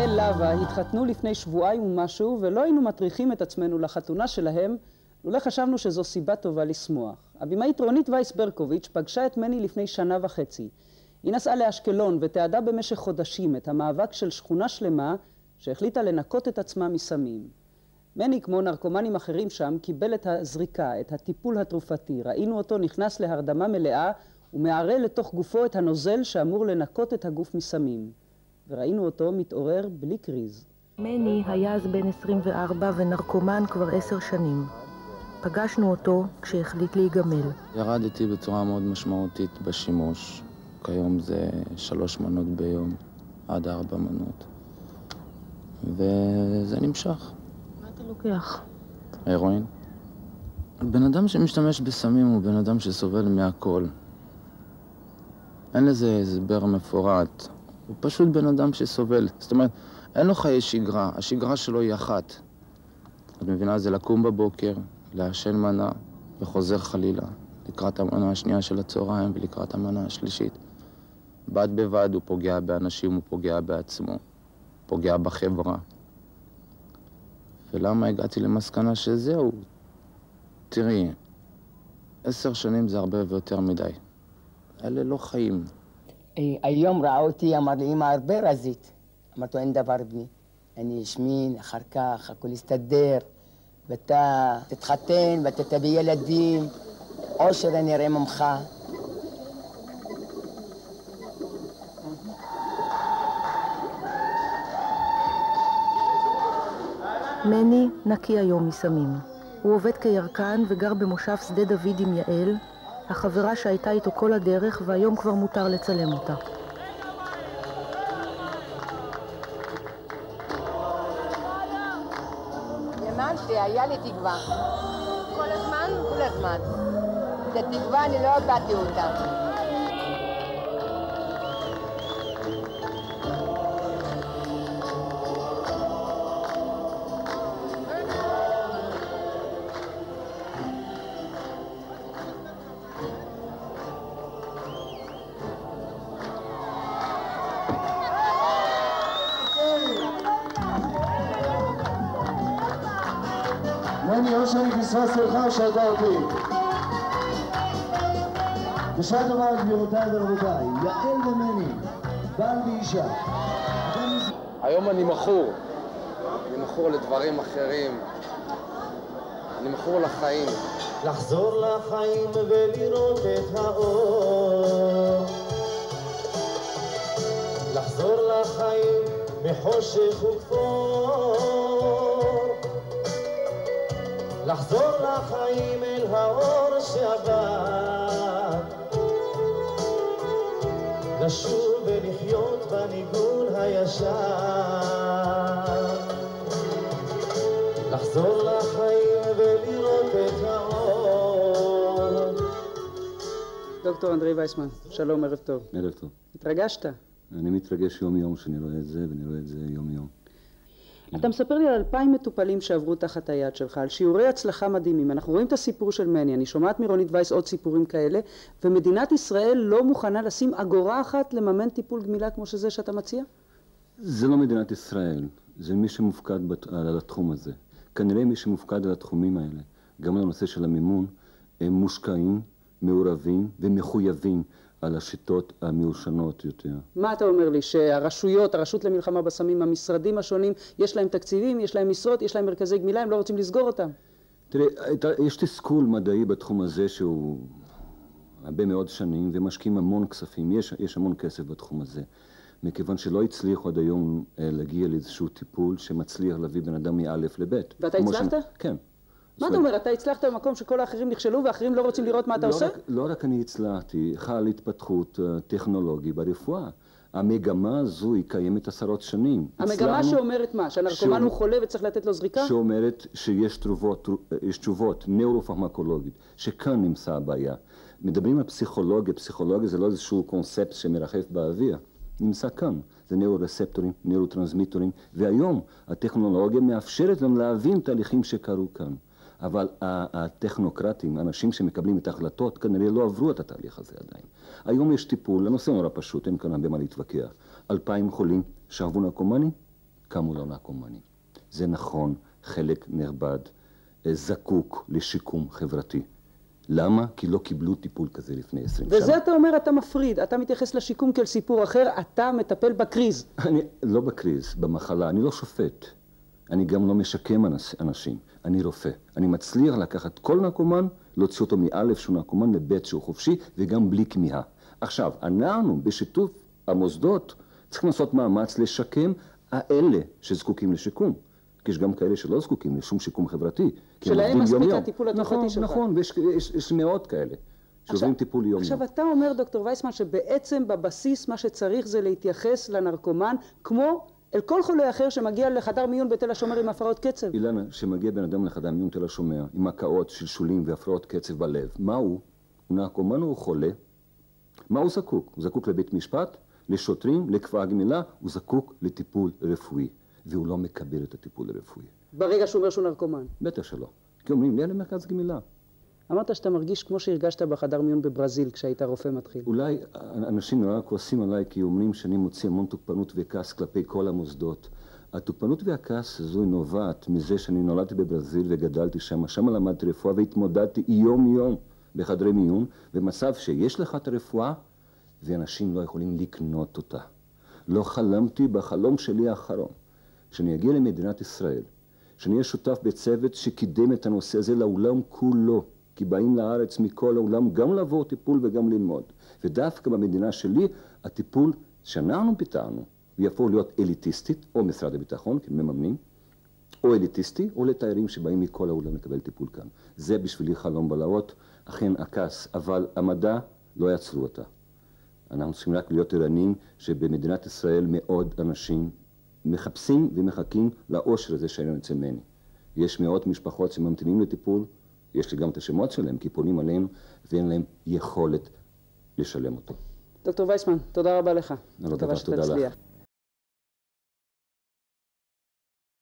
יעל לבה התחתנו לפני שבועיים ומשהו, ולא היינו מטריחים את עצמנו לחתונה שלהם, לולא חשבנו שזו סיבה טובה לשמוח. הבמאית רונית וייס ברקוביץ' פגשה את מני לפני שנה וחצי. היא נסעה לאשקלון ותיעדה במשך חודשים את המאבק של שכונה שלמה שהחליטה לנקות את עצמה מסמים. מני, כמו נרקומנים אחרים שם, קיבל את הזריקה, את הטיפול התרופתי. ראינו אותו נכנס להרדמה מלאה ומערה לתוך גופו את הנוזל שאמור לנקות את הגוף מסמים. וראינו אותו מתעורר בלי קריז. מני היה אז בן 24 ונרקומן כבר עשר שנים. פגשנו אותו כשהחליט להיגמל. ירדתי בצורה מאוד משמעותית בשימוש. כיום זה שלוש מנות ביום, עד ארבע מנות. וזה נמשך. מה אתה לוקח? הרואין. בן אדם שמשתמש בסמים הוא בן אדם שסובל מהכל. אין לזה הסבר מפורט. הוא פשוט בן אדם שסובל. זאת אומרת, אין לו חיי שגרה, השגרה שלו היא אחת. את מבינה? זה לקום בבוקר, לעשן מנה, וחוזר חלילה, לקראת המנה השנייה של הצהריים ולקראת המנה השלישית. בד בבד הוא פוגע באנשים, הוא פוגע בעצמו, פוגע בחברה. ולמה הגעתי למסקנה שזהו? תראי, עשר שנים זה הרבה ויותר מדי. אלה לא חיים. היום ראה אותי, אמר לי, אמא הרבה רזית. אמרתי לו, אין דבר בני. אני אשמין, אחר כך הכל יסתדר, ואתה תתחתן ואתה תביא ילדים, עושר אני אראה ממך. מני נקי היום מסמים. הוא עובד כירקן וגר במושב שדה דוד עם יעל, החברה שהייתה איתו כל הדרך והיום כבר מותר לצלם אותה. האמנתי, היה לי תקווה. כל הזמן? כל הזמן. את התקווה אני לא איבדתי אותה. פספסתי אותך או שאתה אותי. בשעה טובה, גבירותיי ורבותיי, יעל ומני, בעל ואישה. היום אני מכור. אני מכור לדברים אחרים. אני מכור לחיים. לחזור לחיים ולראות את האור. לחזור לחיים מחושך וכפור. לחזור לחיים אל האור שעבר. לשוב ולחיות בניגון הישר. לחזור לחיים ולראות את האור. דוקטור אנדרי וייסמן, שלום, ערב טוב. ערב טוב. התרגשת? אני מתרגש יום-יום שאני רואה את זה, ואני רואה את זה יום-יום. אתה מספר לי על אלפיים מטופלים שעברו תחת היד שלך, על שיעורי הצלחה מדהימים. אנחנו רואים את הסיפור של מני, אני שומעת מרונית וייס עוד סיפורים כאלה, ומדינת ישראל לא מוכנה לשים אגורה אחת לממן טיפול גמילה כמו שזה שאתה מציע? זה לא מדינת ישראל, זה מי שמופקד בת... על התחום הזה. כנראה מי שמופקד על התחומים האלה, גם על הנושא של המימון, הם מושקעים, מעורבים ומחויבים על השיטות המיושנות יותר. מה אתה אומר לי, שהרשויות, הרשות למלחמה בסמים, המשרדים השונים, יש להם תקציבים, יש להם משרות, יש להם מרכזי גמילה, הם לא רוצים לסגור אותם? תראה, יש תסכול מדעי בתחום הזה שהוא הרבה מאוד שנים, ומשקיעים המון כספים, יש, יש המון כסף בתחום הזה. מכיוון שלא הצליחו עד היום אה, להגיע לאיזשהו טיפול שמצליח להביא בן אדם מאלף לבית. ואתה הצלחת? ש- כן. מה אתה אומר, אתה הצלחת במקום שכל האחרים נכשלו ואחרים לא רוצים לראות מה אתה לא עושה? לא רק אני הצלחתי, חל התפתחות אה, טכנולוגית ברפואה. המגמה הזו היא קיימת עשרות שנים. המגמה שאומרת מה? שהנרקומן הוא חולה וצריך לתת לו זריקה? שאומרת שיש תשובות, יש תשובות נאורופרמקולוגית, שכאן נמצאה הבעיה. מדברים על פסיכולוגיה, פסיכולוגיה זה לא איזשהו קונספט שמרחף באוויר, נמצא כאן. זה נאורספטורים, נאורוטרנסמיטורים, והיום הטכנולוגיה מאפשרת לנו להבין תהליכים שקרו כאן. אבל הטכנוקרטים, האנשים שמקבלים את ההחלטות, כנראה לא עברו את התהליך הזה עדיין. היום יש טיפול, הנושא נורא פשוט, אין כאן הרבה מה להתווכח. אלפיים חולים שעברו נרקומני, קמו לו נרקומנים. זה נכון, חלק נכבד אה, זקוק לשיקום חברתי. למה? כי לא קיבלו טיפול כזה לפני עשרים שנה. וזה אתה אומר, אתה מפריד, אתה מתייחס לשיקום כאל סיפור אחר, אתה מטפל בקריז. אני לא בקריז, במחלה, אני לא שופט. אני גם לא משקם אנשים, אני רופא. אני מצליח לקחת כל נרקומן, להוציא אותו מא' שהוא נרקומן לב' שהוא חופשי, וגם בלי כמיהה. עכשיו, אנחנו בשיתוף המוסדות צריכים לעשות מאמץ לשקם האלה שזקוקים לשיקום. כי יש גם כאלה שלא זקוקים לשום שיקום חברתי. שלהם מספיק. הטיפול התרופתי נכון, שלך. נכון, ויש יש, יש מאות כאלה שעוברים טיפול יום-יום. עכשיו אתה אומר, דוקטור וייסמן, שבעצם בבסיס מה שצריך זה להתייחס לנרקומן כמו אל כל חולה אחר שמגיע לחדר מיון בתל השומר עם הפרעות קצב. אילנה, כשמגיע בן אדם לחדר מיון תל השומר עם הקאות, שלשולים והפרעות קצב בלב, מה הוא? הוא נרקומן או הוא חולה? מה הוא זקוק? הוא זקוק לבית משפט, לשוטרים, לקבעה גמילה, הוא זקוק לטיפול רפואי, והוא לא מקבל את הטיפול הרפואי. ברגע שהוא אומר שהוא נרקומן. בטח שלא. כי אומרים לי, למרכז גמילה. אמרת שאתה מרגיש כמו שהרגשת בחדר מיון בברזיל כשהיית רופא מתחיל. אולי אנשים נורא כועסים עליי כי אומרים שאני מוציא המון תוקפנות וכעס כלפי כל המוסדות. התוקפנות והכעס הזו נובעת מזה שאני נולדתי בברזיל וגדלתי שם, שם למדתי רפואה והתמודדתי יום-יום בחדרי מיון, במצב שיש לך את הרפואה ואנשים לא יכולים לקנות אותה. לא חלמתי בחלום שלי האחרון, שאני אגיע למדינת ישראל, שאני אהיה שותף בצוות שקידם את הנושא הזה לעולם כולו, כי באים לארץ מכל העולם גם לעבור טיפול וגם ללמוד. ודווקא במדינה שלי, הטיפול שאנחנו פיתרנו, הוא יהפוך להיות אליטיסטית, או משרד הביטחון, כי מממנים, או אליטיסטי, או לתיירים שבאים מכל העולם לקבל טיפול כאן. זה בשבילי חלום בלהות, אכן הכעס, אבל המדע לא יעצרו אותה. אנחנו צריכים רק להיות ערניים שבמדינת ישראל מאוד אנשים מחפשים ומחכים לאושר הזה שהיום אצל מני. יש מאות משפחות שממתינים לטיפול, יש לי גם את השמות שלהם, כי פונים עלינו ואין להם יכולת לשלם אותו. דוקטור וייסמן, תודה רבה לך. לא דבר, תודה לך. שתצליח.